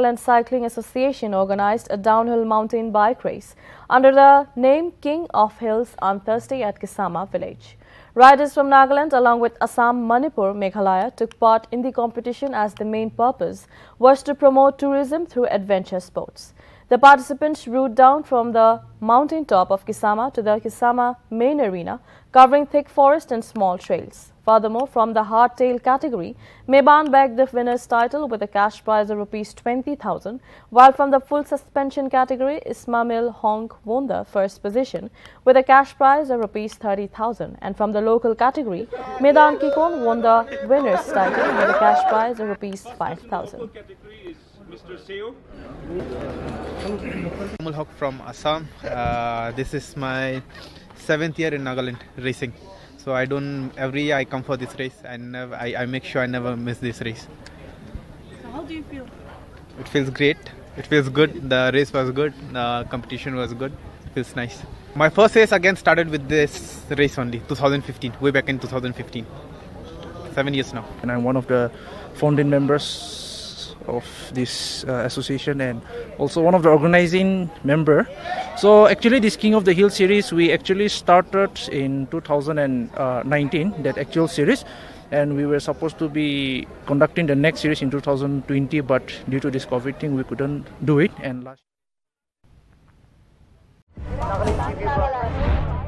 Nagaland Cycling Association organized a downhill mountain bike race under the name King of Hills on Thursday at Kisama village. Riders from Nagaland along with Assam, Manipur, Meghalaya took part in the competition as the main purpose was to promote tourism through adventure sports. The participants rode down from the mountain top of Kisama to the Kisama main arena, covering thick forest and small trails. Furthermore, from the hardtail category, Meban bagged the winner's title with a cash prize of rupees 20,000, while from the full suspension category, Ismail Hong won the first position with a cash prize of rupees 30,000. And from the local category, Midan Kikon won the winner's title with a cash prize of rupees 5,000. Mr. Seo. Amul Haq from Assam. Uh, this is my seventh year in Nagaland racing. So I don't every year I come for this race and I, I make sure I never miss this race. So how do you feel? It feels great. It feels good. The race was good. The competition was good. It feels nice. My first race again started with this race only, 2015, way back in 2015. Seven years now. and I'm one of the founding members of this uh, association and also one of the organizing member. So actually, this King of the Hill series we actually started in 2019, that actual series, and we were supposed to be conducting the next series in 2020, but due to this COVID thing, we couldn't do it. And last.